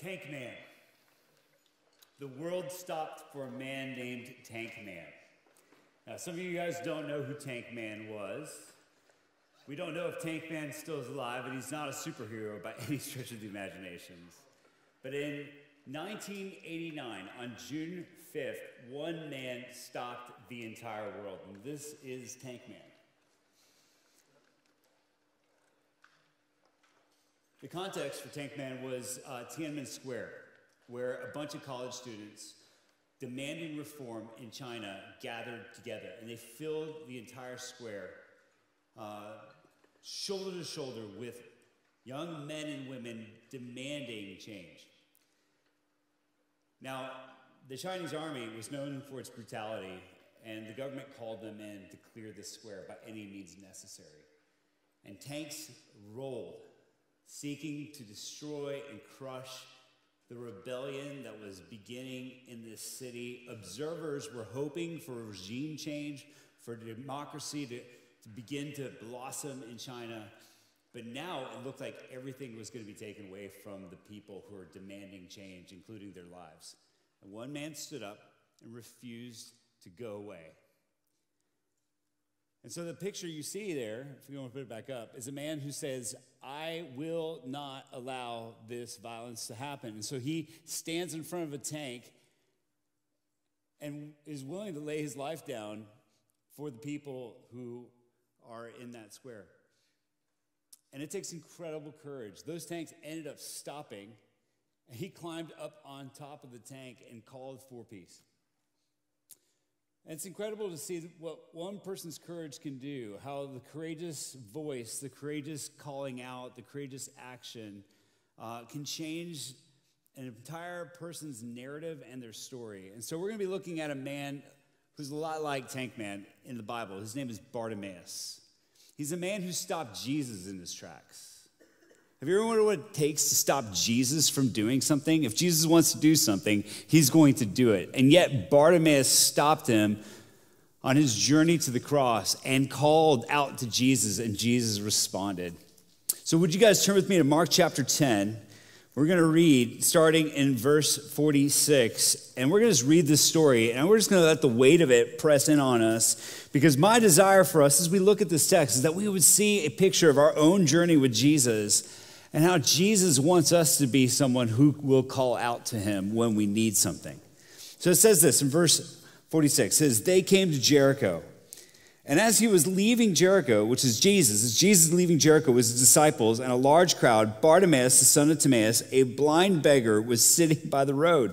Tank Man. The world stopped for a man named Tank Man. Now, some of you guys don't know who Tank Man was. We don't know if Tank Man still is alive, and he's not a superhero by any stretch of the imagination. But in 1989, on June 5th, one man stopped the entire world, and this is Tank Man. The context for Tank Man was uh, Tiananmen Square, where a bunch of college students demanding reform in China gathered together, and they filled the entire square, uh, shoulder to shoulder with young men and women demanding change. Now, the Chinese army was known for its brutality, and the government called them in to clear the square by any means necessary. And tanks rolled seeking to destroy and crush the rebellion that was beginning in this city. Observers were hoping for regime change, for democracy to, to begin to blossom in China. But now it looked like everything was going to be taken away from the people who are demanding change, including their lives. And one man stood up and refused to go away. And so the picture you see there, if you want to put it back up, is a man who says, I will not allow this violence to happen. And so he stands in front of a tank and is willing to lay his life down for the people who are in that square. And it takes incredible courage. Those tanks ended up stopping, and he climbed up on top of the tank and called for peace. And it's incredible to see what one person's courage can do, how the courageous voice, the courageous calling out, the courageous action uh, can change an entire person's narrative and their story. And so we're going to be looking at a man who's a lot like Tank Man in the Bible. His name is Bartimaeus. He's a man who stopped Jesus in his tracks. Have you ever wondered what it takes to stop Jesus from doing something? If Jesus wants to do something, he's going to do it. And yet, Bartimaeus stopped him on his journey to the cross and called out to Jesus, and Jesus responded. So, would you guys turn with me to Mark chapter 10? We're going to read starting in verse 46, and we're going to just read this story, and we're just going to let the weight of it press in on us. Because my desire for us as we look at this text is that we would see a picture of our own journey with Jesus and how Jesus wants us to be someone who will call out to him when we need something. So it says this in verse 46 it says, They came to Jericho. And as he was leaving Jericho, which is Jesus, as Jesus leaving Jericho with his disciples and a large crowd, Bartimaeus, the son of Timaeus, a blind beggar, was sitting by the road.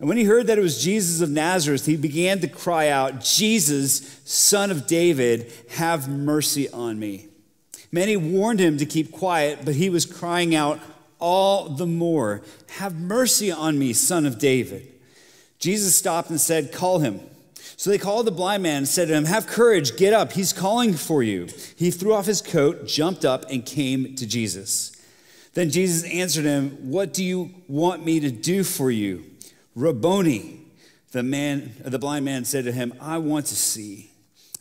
And when he heard that it was Jesus of Nazareth, he began to cry out, Jesus, son of David, have mercy on me. Many warned him to keep quiet, but he was crying out all the more, Have mercy on me, son of David. Jesus stopped and said, Call him. So they called the blind man and said to him, Have courage, get up, he's calling for you. He threw off his coat, jumped up, and came to Jesus. Then Jesus answered him, What do you want me to do for you? Rabboni. The man, the blind man said to him, I want to see.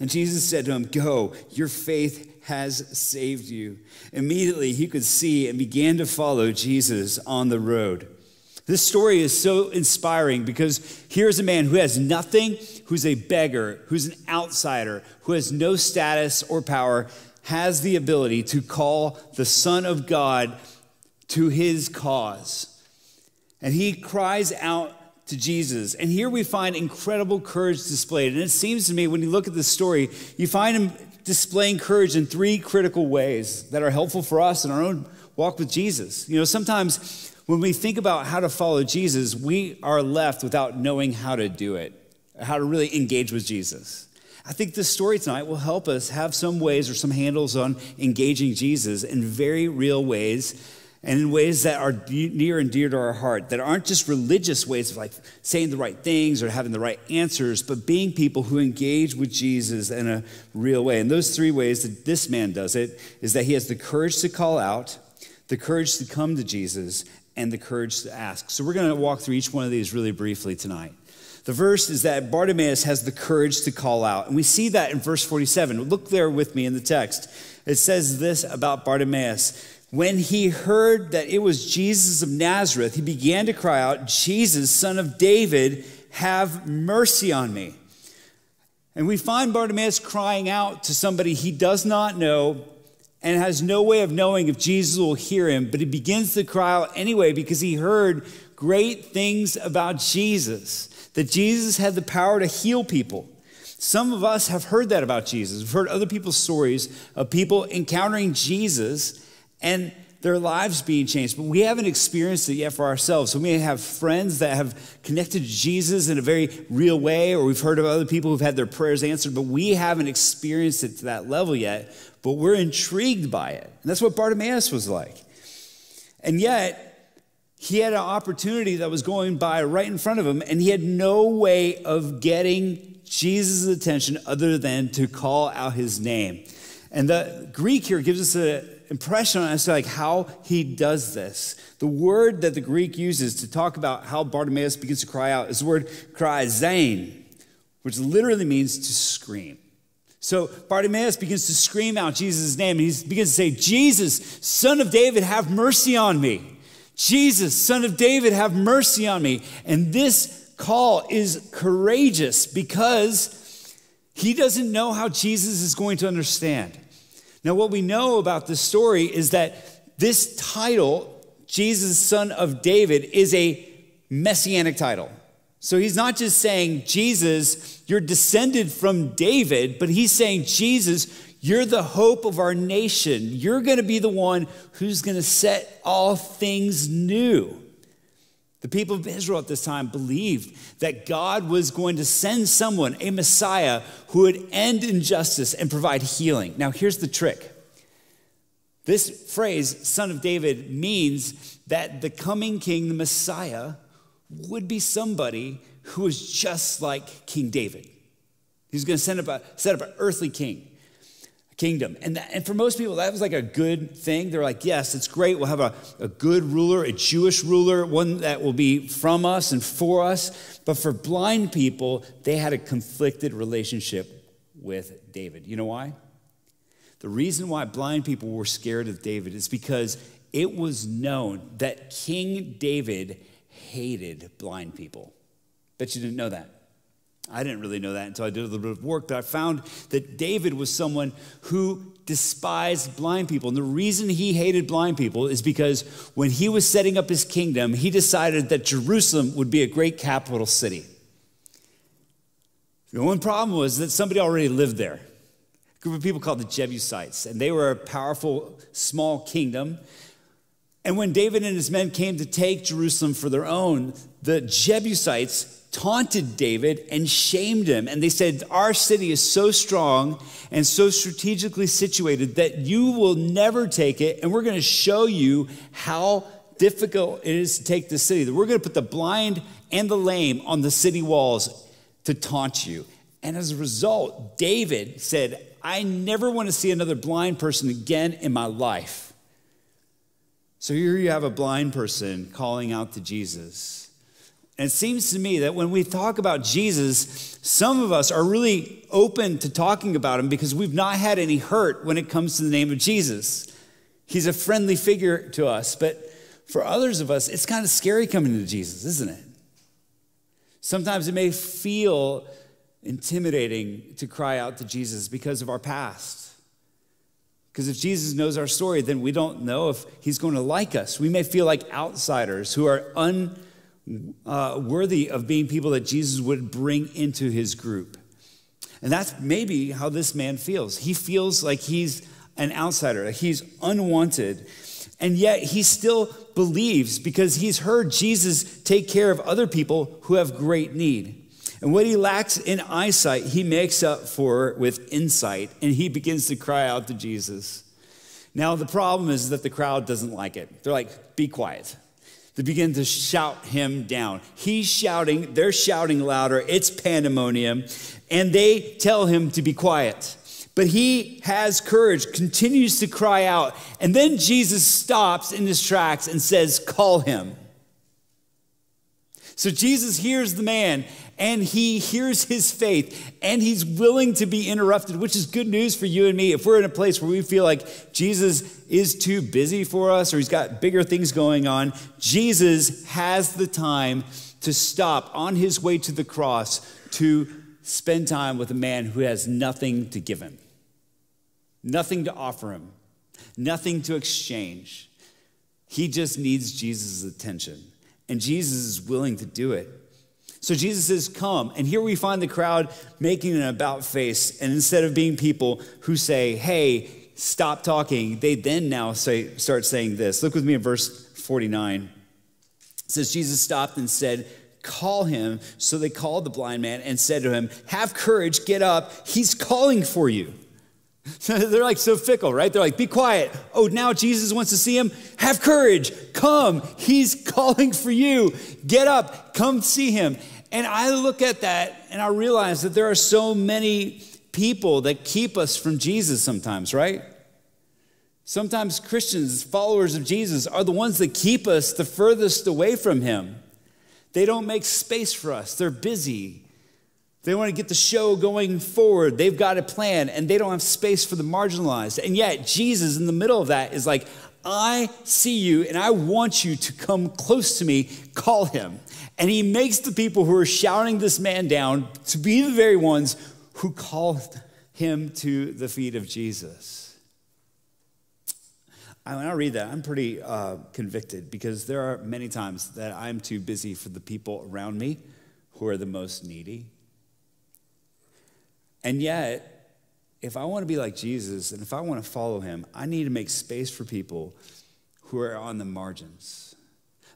And Jesus said to him, Go, your faith has saved you. Immediately he could see and began to follow Jesus on the road. This story is so inspiring because here's a man who has nothing, who's a beggar, who's an outsider, who has no status or power, has the ability to call the Son of God to his cause. And he cries out to Jesus. And here we find incredible courage displayed. And it seems to me, when you look at this story, you find him displaying courage in three critical ways that are helpful for us in our own walk with Jesus. You know, sometimes when we think about how to follow Jesus, we are left without knowing how to do it, how to really engage with Jesus. I think this story tonight will help us have some ways or some handles on engaging Jesus in very real ways and in ways that are near and dear to our heart, that aren't just religious ways of like saying the right things or having the right answers, but being people who engage with Jesus in a real way. And those three ways that this man does it is that he has the courage to call out, the courage to come to Jesus, and the courage to ask. So we're going to walk through each one of these really briefly tonight. The verse is that Bartimaeus has the courage to call out. And we see that in verse 47. Look there with me in the text. It says this about Bartimaeus When he heard that it was Jesus of Nazareth, he began to cry out, Jesus, son of David, have mercy on me. And we find Bartimaeus crying out to somebody he does not know and has no way of knowing if Jesus will hear him, but he begins to cry out anyway because he heard great things about Jesus, that Jesus had the power to heal people. Some of us have heard that about Jesus. We've heard other people's stories of people encountering Jesus and their lives being changed, but we haven't experienced it yet for ourselves. So we may have friends that have connected to Jesus in a very real way, or we've heard of other people who've had their prayers answered, but we haven't experienced it to that level yet. But we're intrigued by it. And that's what Bartimaeus was like. And yet, he had an opportunity that was going by right in front of him, and he had no way of getting Jesus' attention other than to call out his name. And the Greek here gives us an impression on us like how he does this. The word that the Greek uses to talk about how Bartimaeus begins to cry out is the word "krazein," which literally means to scream. So Bartimaeus begins to scream out Jesus' name, and he begins to say, Jesus, son of David, have mercy on me. Jesus, son of David, have mercy on me. And this call is courageous because he doesn't know how Jesus is going to understand. Now, what we know about this story is that this title, Jesus, son of David, is a messianic title. So he's not just saying, Jesus, you're descended from David, but he's saying, Jesus, you're the hope of our nation. You're going to be the one who's going to set all things new. The people of Israel at this time believed that God was going to send someone, a Messiah, who would end injustice and provide healing. Now, here's the trick this phrase, son of David, means that the coming king, the Messiah, would be somebody who was just like King David. He's going to set up, a, set up an earthly king, kingdom. And, that, and for most people, that was like a good thing. They're like, yes, it's great. We'll have a, a good ruler, a Jewish ruler, one that will be from us and for us. But for blind people, they had a conflicted relationship with David. You know why? The reason why blind people were scared of David is because it was known that King David hated blind people. Bet you didn't know that. I didn't really know that until I did a little bit of work, but I found that David was someone who despised blind people. And the reason he hated blind people is because when he was setting up his kingdom, he decided that Jerusalem would be a great capital city. The only problem was that somebody already lived there. A group of people called the Jebusites, and they were a powerful small kingdom and when David and his men came to take Jerusalem for their own, the Jebusites taunted David and shamed him. And they said, Our city is so strong and so strategically situated that you will never take it. And we're going to show you how difficult it is to take the city. We're going to put the blind and the lame on the city walls to taunt you. And as a result, David said, I never want to see another blind person again in my life. So here you have a blind person calling out to Jesus. And it seems to me that when we talk about Jesus, some of us are really open to talking about him because we've not had any hurt when it comes to the name of Jesus. He's a friendly figure to us, but for others of us, it's kind of scary coming to Jesus, isn't it? Sometimes it may feel intimidating to cry out to Jesus because of our past. Because if Jesus knows our story, then we don't know if he's going to like us. We may feel like outsiders who are unworthy uh, worthy of being people that Jesus would bring into his group. And that's maybe how this man feels. He feels like he's an outsider, he's unwanted. And yet he still believes because he's heard Jesus take care of other people who have great need. And what he lacks in eyesight, he makes up for with insight, and he begins to cry out to Jesus. Now, the problem is that the crowd doesn't like it. They're like, be quiet. They begin to shout him down. He's shouting, they're shouting louder. It's pandemonium. And they tell him to be quiet. But he has courage, continues to cry out. And then Jesus stops in his tracks and says, Call him. So Jesus hears the man and he hears his faith and he's willing to be interrupted, which is good news for you and me. If we're in a place where we feel like Jesus is too busy for us or he's got bigger things going on, Jesus has the time to stop on his way to the cross to spend time with a man who has nothing to give him, nothing to offer him, nothing to exchange. He just needs Jesus' attention, and Jesus is willing to do it. So Jesus says, Come. And here we find the crowd making an about face. And instead of being people who say, Hey, stop talking, they then now say, start saying this. Look with me in verse 49. It says, Jesus stopped and said, Call him. So they called the blind man and said to him, Have courage, get up. He's calling for you. They're like so fickle, right? They're like, Be quiet. Oh, now Jesus wants to see him. Have courage. Come. He's calling for you. Get up. Come see him. And I look at that and I realize that there are so many people that keep us from Jesus sometimes, right? Sometimes Christians, followers of Jesus, are the ones that keep us the furthest away from him. They don't make space for us. They're busy. They want to get the show going forward. They've got a plan and they don't have space for the marginalized. And yet, Jesus, in the middle of that, is like, I see you and I want you to come close to me. Call him. And he makes the people who are shouting this man down to be the very ones who called him to the feet of Jesus. When I read that, I'm pretty uh, convicted because there are many times that I'm too busy for the people around me who are the most needy. And yet, if I want to be like Jesus and if I want to follow him, I need to make space for people who are on the margins.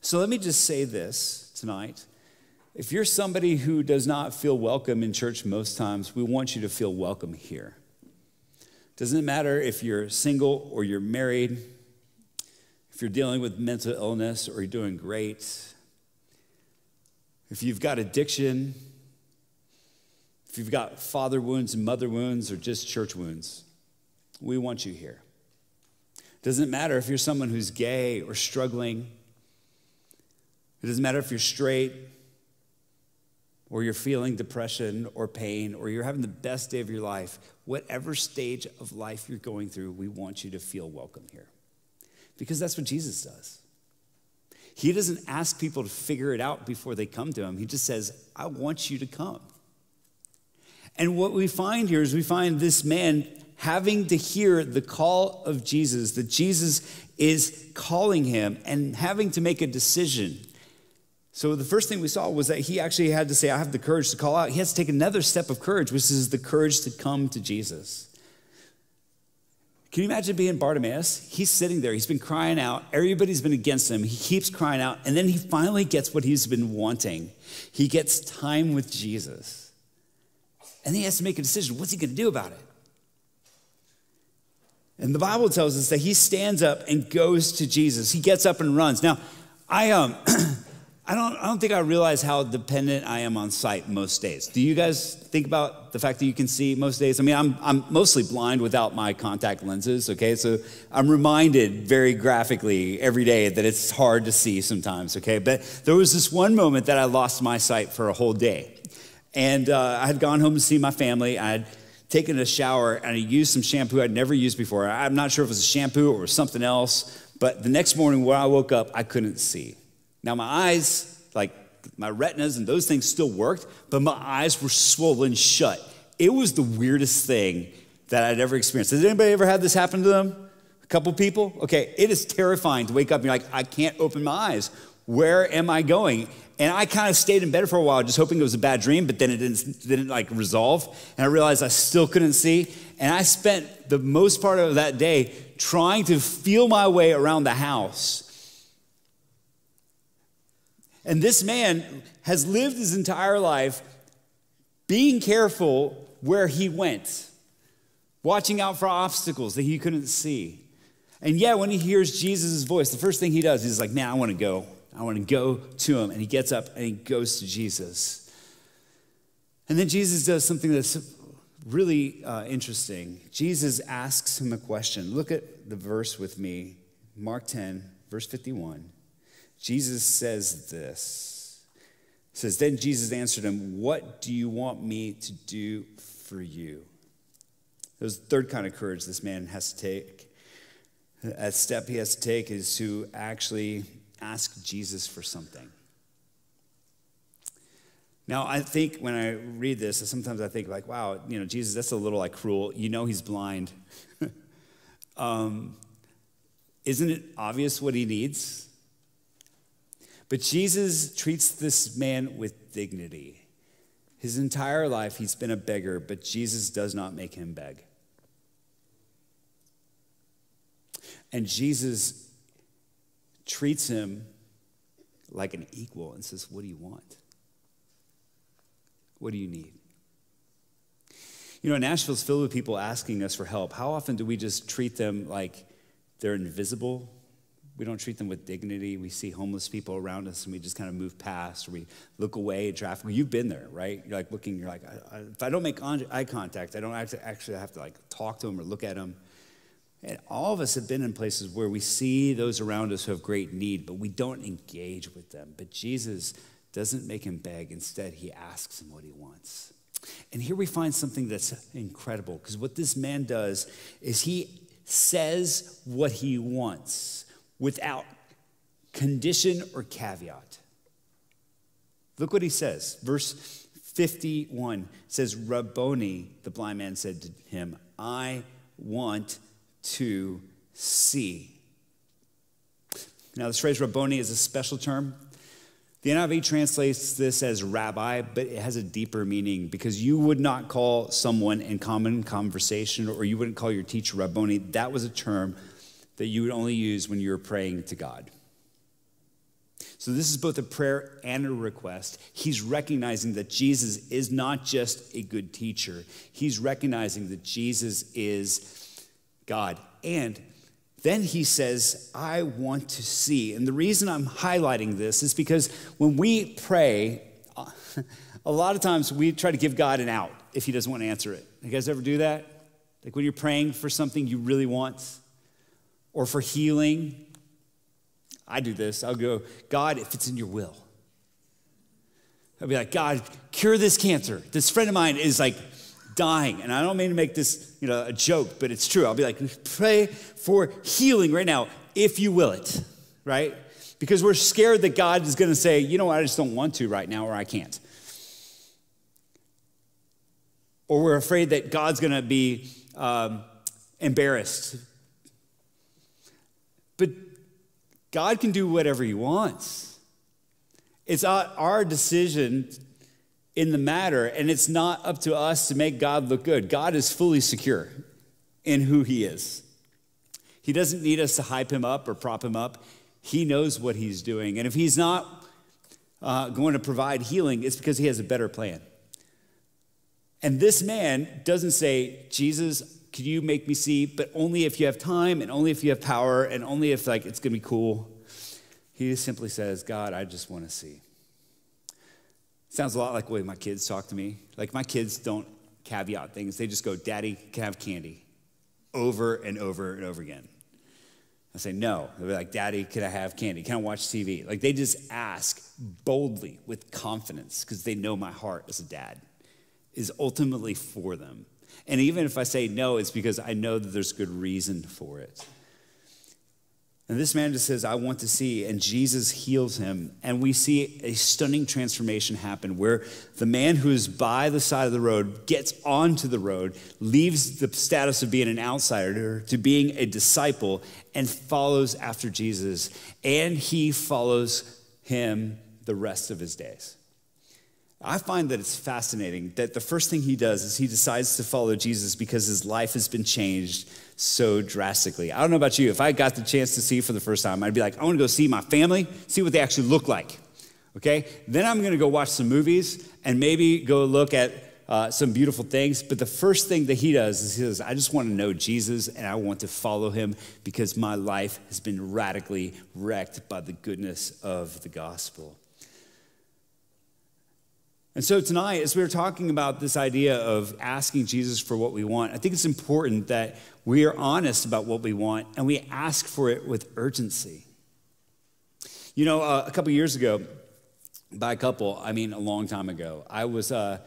So let me just say this tonight. If you're somebody who does not feel welcome in church most times, we want you to feel welcome here. Doesn't matter if you're single or you're married if you're dealing with mental illness or you're doing great, if you've got addiction, if you've got father wounds and mother wounds or just church wounds, we want you here. Doesn't matter if you're someone who's gay or struggling. It doesn't matter if you're straight or you're feeling depression or pain or you're having the best day of your life. Whatever stage of life you're going through, we want you to feel welcome here because that's what Jesus does. He doesn't ask people to figure it out before they come to him. He just says, I want you to come. And what we find here is we find this man having to hear the call of Jesus, that Jesus is calling him and having to make a decision. So the first thing we saw was that he actually had to say, I have the courage to call out. He has to take another step of courage, which is the courage to come to Jesus. Can you imagine being Bartimaeus? He's sitting there, he's been crying out, everybody's been against him, he keeps crying out, and then he finally gets what he's been wanting. He gets time with Jesus. And then he has to make a decision what's he going to do about it? And the Bible tells us that he stands up and goes to Jesus. He gets up and runs. Now, I um I don't, I don't think I realize how dependent I am on sight most days. Do you guys think about the fact that you can see most days? I mean, I'm, I'm mostly blind without my contact lenses, okay? So I'm reminded very graphically every day that it's hard to see sometimes, okay? But there was this one moment that I lost my sight for a whole day. And uh, I had gone home to see my family. I had taken a shower and I used some shampoo I'd never used before. I'm not sure if it was a shampoo or something else, but the next morning when I woke up, I couldn't see. Now, my eyes, like my retinas and those things still worked, but my eyes were swollen shut. It was the weirdest thing that I'd ever experienced. Has anybody ever had this happen to them? A couple people? Okay, it is terrifying to wake up and you're like, I can't open my eyes. Where am I going? And I kind of stayed in bed for a while, just hoping it was a bad dream, but then it didn't, didn't like resolve. And I realized I still couldn't see. And I spent the most part of that day trying to feel my way around the house and this man has lived his entire life being careful where he went, watching out for obstacles that he couldn't see. And yet, when he hears Jesus' voice, the first thing he does is like, man, I want to go. I want to go to him. And he gets up and he goes to Jesus. And then Jesus does something that's really uh, interesting. Jesus asks him a question. Look at the verse with me, Mark 10, verse 51. Jesus says this says, Then Jesus answered him, What do you want me to do for you? There's the third kind of courage this man has to take. A step he has to take is to actually ask Jesus for something. Now, I think when I read this, sometimes I think, like, wow, you know, Jesus, that's a little like cruel. You know, he's blind. um, isn't it obvious what he needs? But Jesus treats this man with dignity. His entire life, he's been a beggar, but Jesus does not make him beg. And Jesus treats him like an equal and says, What do you want? What do you need? You know, Nashville's filled with people asking us for help. How often do we just treat them like they're invisible? We don't treat them with dignity. We see homeless people around us and we just kind of move past or we look away at traffic. You've been there, right? You're like looking, you're like, I, I, if I don't make eye contact, I don't actually have to like talk to them or look at them. And all of us have been in places where we see those around us who have great need, but we don't engage with them. But Jesus doesn't make him beg. Instead, he asks him what he wants. And here we find something that's incredible because what this man does is he says what he wants without condition or caveat. Look what he says. Verse 51 says, Rabboni, the blind man said to him, I want to see. Now, this phrase Rabboni is a special term. The NIV translates this as rabbi, but it has a deeper meaning because you would not call someone in common conversation or you wouldn't call your teacher Rabboni. That was a term that you would only use when you were praying to God. So, this is both a prayer and a request. He's recognizing that Jesus is not just a good teacher, he's recognizing that Jesus is God. And then he says, I want to see. And the reason I'm highlighting this is because when we pray, a lot of times we try to give God an out if he doesn't want to answer it. You guys ever do that? Like when you're praying for something you really want or for healing. I do this. I'll go, God, if it's in your will. I'll be like, God, cure this cancer. This friend of mine is like dying. And I don't mean to make this, you know, a joke, but it's true. I'll be like, pray for healing right now, if you will it, right? Because we're scared that God is going to say, you know what, I just don't want to right now, or I can't. Or we're afraid that God's going to be um, embarrassed. But God can do whatever He wants. It's our decision in the matter, and it's not up to us to make God look good. God is fully secure in who He is. He doesn't need us to hype Him up or prop Him up. He knows what He's doing. And if He's not uh, going to provide healing, it's because He has a better plan. And this man doesn't say, Jesus, could you make me see? But only if you have time and only if you have power and only if like it's gonna be cool. He simply says, God, I just want to see. Sounds a lot like the way my kids talk to me. Like my kids don't caveat things. They just go, Daddy, can I have candy? Over and over and over again. I say, no. They're like, Daddy, can I have candy? Can I watch TV? Like they just ask boldly with confidence because they know my heart as a dad is ultimately for them. And even if I say no, it's because I know that there's good reason for it. And this man just says, I want to see. And Jesus heals him. And we see a stunning transformation happen where the man who is by the side of the road gets onto the road, leaves the status of being an outsider to being a disciple, and follows after Jesus. And he follows him the rest of his days. I find that it's fascinating that the first thing he does is he decides to follow Jesus because his life has been changed so drastically. I don't know about you. If I got the chance to see for the first time, I'd be like, I want to go see my family, see what they actually look like. Okay? Then I'm going to go watch some movies and maybe go look at uh, some beautiful things. But the first thing that he does is he says, I just want to know Jesus and I want to follow him because my life has been radically wrecked by the goodness of the gospel. And so tonight, as we are talking about this idea of asking Jesus for what we want, I think it's important that we are honest about what we want and we ask for it with urgency. You know, uh, a couple years ago, by a couple, I mean a long time ago. I was, uh,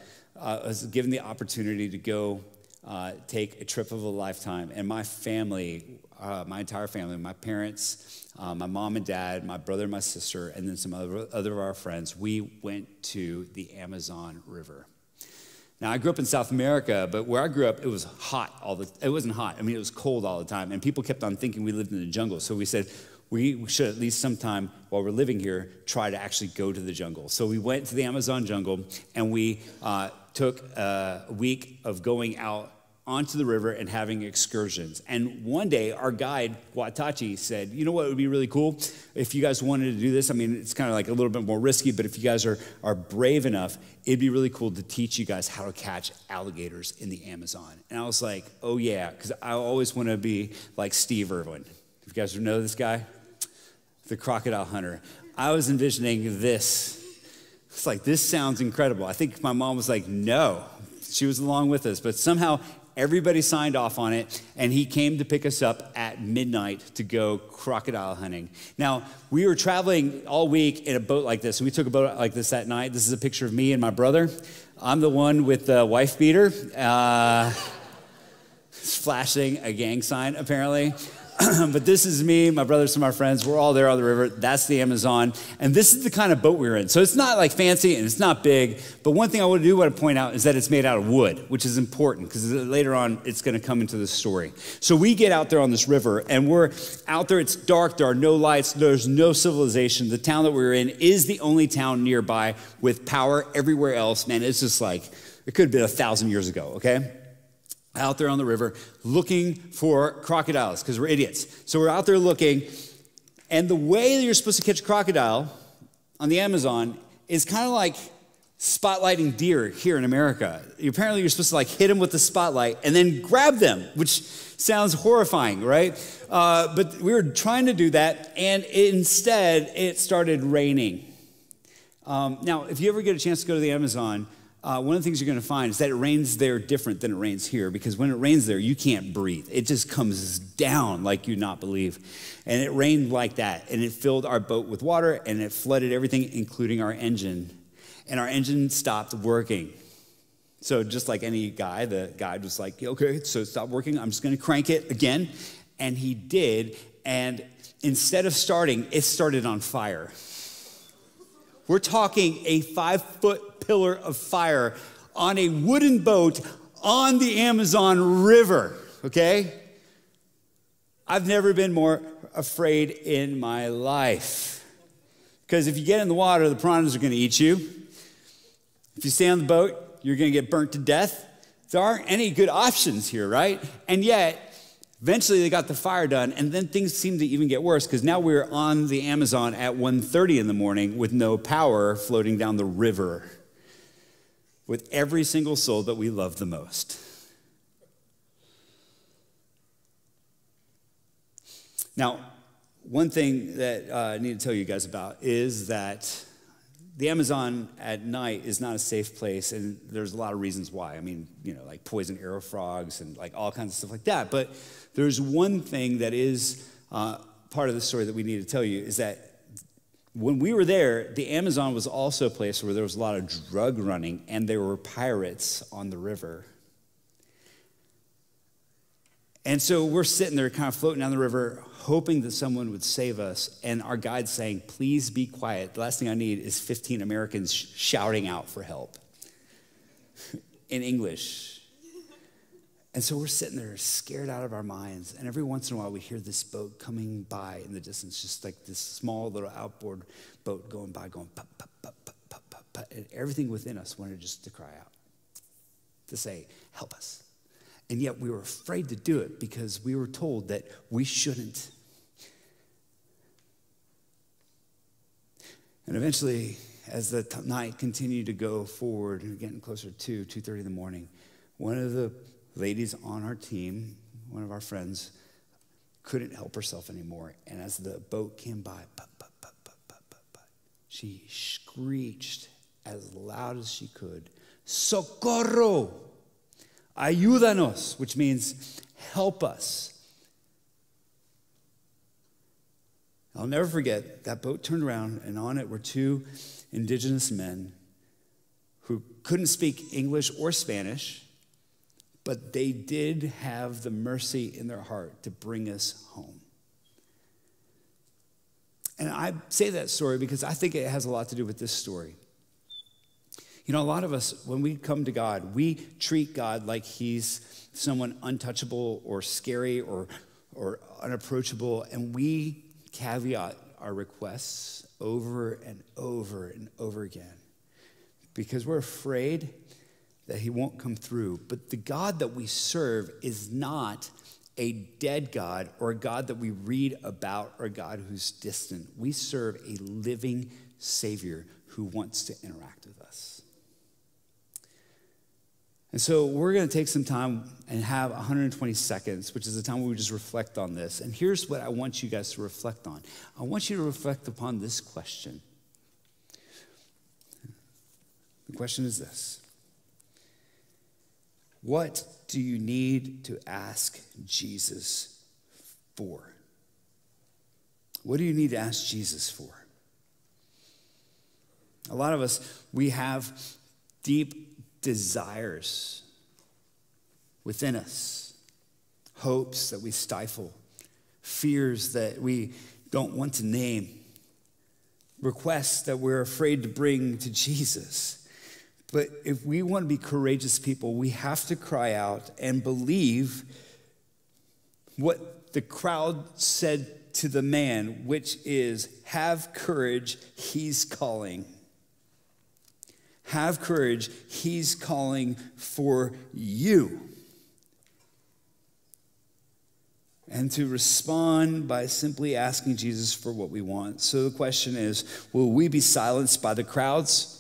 uh, was given the opportunity to go uh, take a trip of a lifetime, and my family, uh, my entire family, my parents, uh, my mom and dad, my brother and my sister, and then some other, other of our friends, we went to the Amazon River. Now, I grew up in South America, but where I grew up, it was hot all the It wasn't hot. I mean, it was cold all the time. And people kept on thinking we lived in the jungle. So we said, we should at least sometime while we're living here try to actually go to the jungle. So we went to the Amazon jungle and we uh, took a week of going out onto the river and having excursions. And one day, our guide, Watachi, said, You know what would be really cool? If you guys wanted to do this, I mean, it's kind of like a little bit more risky, but if you guys are, are brave enough, it'd be really cool to teach you guys how to catch alligators in the Amazon. And I was like, Oh, yeah, because I always want to be like Steve Irwin. If you guys know this guy, the crocodile hunter. I was envisioning this. It's like, this sounds incredible. I think my mom was like, no. She was along with us, but somehow Everybody signed off on it, and he came to pick us up at midnight to go crocodile hunting. Now, we were traveling all week in a boat like this. and We took a boat like this that night. This is a picture of me and my brother. I'm the one with the wife beater. Uh, flashing a gang sign, apparently. but this is me, my brothers, of our friends. We're all there on the river. That's the Amazon. And this is the kind of boat we are in. So it's not like fancy and it's not big. But one thing I to do, want to point out, is that it's made out of wood, which is important because later on it's going to come into the story. So we get out there on this river and we're out there. It's dark. There are no lights. There's no civilization. The town that we're in is the only town nearby with power. Everywhere else, man, it's just like it could have been a thousand years ago, okay? Out there on the river looking for crocodiles because we're idiots. So we're out there looking, and the way that you're supposed to catch a crocodile on the Amazon is kind of like spotlighting deer here in America. Apparently, you're supposed to like hit them with the spotlight and then grab them, which sounds horrifying, right? Uh, but we were trying to do that, and instead, it started raining. Um, now, if you ever get a chance to go to the Amazon, uh, one of the things you're going to find is that it rains there different than it rains here because when it rains there, you can't breathe. It just comes down like you not believe. And it rained like that, and it filled our boat with water and it flooded everything, including our engine. And our engine stopped working. So, just like any guy, the guide was like, okay, so it stopped working. I'm just going to crank it again. And he did. And instead of starting, it started on fire. We're talking a five foot pillar of fire on a wooden boat on the Amazon River, okay? I've never been more afraid in my life. Because if you get in the water, the piranhas are gonna eat you. If you stay on the boat, you're gonna get burnt to death. There aren't any good options here, right? And yet, Eventually they got the fire done, and then things seemed to even get worse because now we we're on the Amazon at 1:30 in the morning with no power floating down the river with every single soul that we love the most. Now, one thing that uh, I need to tell you guys about is that the Amazon at night is not a safe place, and there's a lot of reasons why. I mean, you know, like poison arrow frogs and like all kinds of stuff like that. But there's one thing that is uh, part of the story that we need to tell you is that when we were there, the Amazon was also a place where there was a lot of drug running and there were pirates on the river. And so we're sitting there kind of floating down the river, hoping that someone would save us. And our guide saying, Please be quiet. The last thing I need is 15 Americans sh- shouting out for help in English. And so we're sitting there scared out of our minds. And every once in a while, we hear this boat coming by in the distance, just like this small little outboard boat going by, going pop, pop, pop, pop, pop, pop. And everything within us wanted just to cry out, to say, Help us. And yet we were afraid to do it because we were told that we shouldn't. And eventually, as the night continued to go forward getting closer to 2.30 in the morning, one of the ladies on our team, one of our friends, couldn't help herself anymore. And as the boat came by, she screeched as loud as she could, Socorro! Ayúdanos, which means help us. I'll never forget that boat turned around, and on it were two indigenous men who couldn't speak English or Spanish, but they did have the mercy in their heart to bring us home. And I say that story because I think it has a lot to do with this story. You know, a lot of us, when we come to God, we treat God like he's someone untouchable or scary or, or unapproachable, and we caveat our requests over and over and over again because we're afraid that he won't come through. But the God that we serve is not a dead God or a God that we read about or a God who's distant. We serve a living Savior who wants to interact with us. And so we're going to take some time and have 120 seconds, which is the time where we just reflect on this. And here's what I want you guys to reflect on I want you to reflect upon this question. The question is this What do you need to ask Jesus for? What do you need to ask Jesus for? A lot of us, we have deep desires within us, hopes that we stifle, fears that we don't want to name, requests that we're afraid to bring to Jesus. But if we want to be courageous people, we have to cry out and believe what the crowd said to the man, which is, Have courage, he's calling. Have courage, he's calling for you. And to respond by simply asking Jesus for what we want. So the question is will we be silenced by the crowds?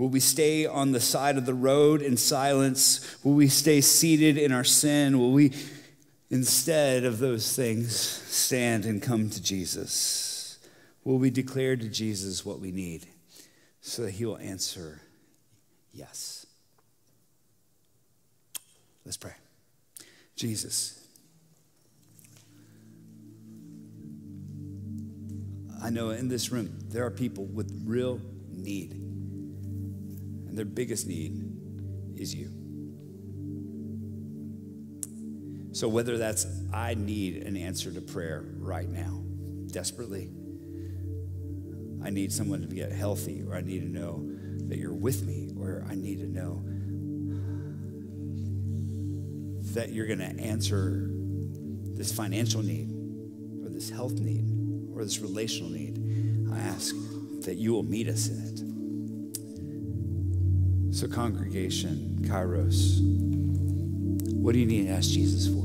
Will we stay on the side of the road in silence? Will we stay seated in our sin? Will we, instead of those things, stand and come to Jesus? Will we declare to Jesus what we need so that he will answer yes? Let's pray. Jesus. I know in this room there are people with real need and their biggest need is you. So, whether that's I need an answer to prayer right now, desperately, I need someone to get healthy, or I need to know that you're with me, or I need to know that you're going to answer this financial need, or this health need, or this relational need, I ask that you will meet us in it. So, congregation, Kairos, what do you need to ask Jesus for?